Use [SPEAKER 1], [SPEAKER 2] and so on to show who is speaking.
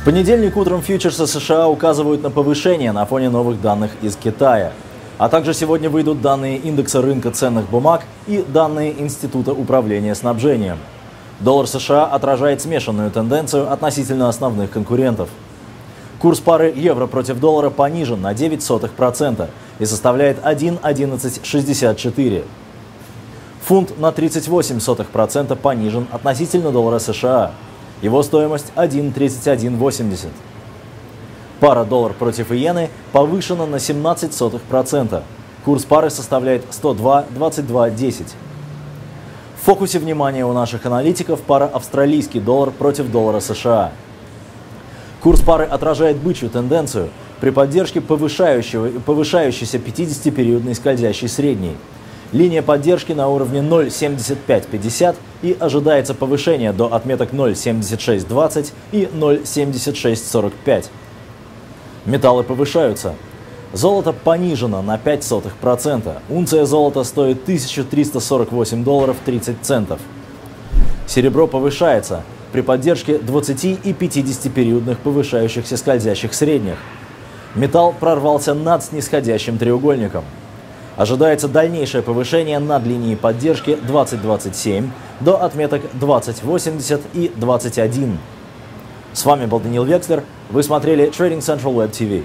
[SPEAKER 1] В понедельник утром фьючерсы США указывают на повышение на фоне новых данных из Китая. А также сегодня выйдут данные индекса рынка ценных бумаг и данные Института управления снабжением. Доллар США отражает смешанную тенденцию относительно основных конкурентов. Курс пары евро против доллара понижен на 0,09% и составляет 1,1164. Фунт на 38% понижен относительно доллара США. Его стоимость 1,3180. Пара доллар против иены повышена на 17%. Курс пары составляет 102,2210. В фокусе внимания у наших аналитиков пара австралийский доллар против доллара США. Курс пары отражает бычью тенденцию при поддержке повышающего, повышающейся 50-периодной скользящей средней. Линия поддержки на уровне 0,7550 и ожидается повышение до отметок 0,7620 и 0,7645. Металлы повышаются. Золото понижено на 0,05%. Унция золота стоит 1348 долларов 30 центов. Серебро повышается при поддержке 20 и 50 периодных повышающихся скользящих средних. Металл прорвался над снисходящим треугольником. Ожидается дальнейшее повышение над линией поддержки 2027 до отметок 2080 и 21. С вами был Даниил Векслер. Вы смотрели Trading Central Web TV.